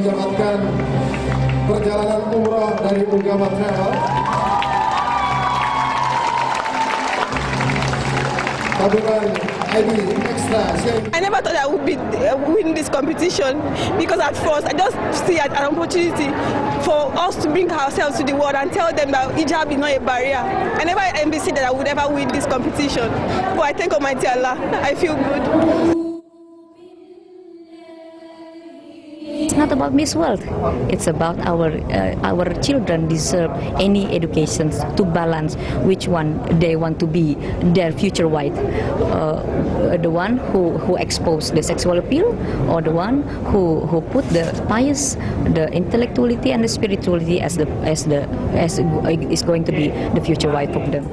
menjabatkan perjalanan umroh dari Ugama Travel. I never thought I would be uh, win this competition because at first I just see an opportunity for us to bring ourselves to the world and tell them that hijab is not a barrier. I never envisioned that I would ever win this competition, but I thank Almighty Allah. I feel good. It's not about Miss World. It's about our uh, our children deserve any education to balance which one they want to be their future wife. Uh, the one who who expose the sexual appeal or the one who who put the pious, the intellectuality and the spirituality as the as the as is going to be the future wife of them.